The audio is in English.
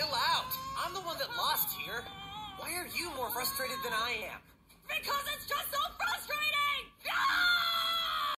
Chill out. I'm the one that lost here. Why are you more frustrated than I am?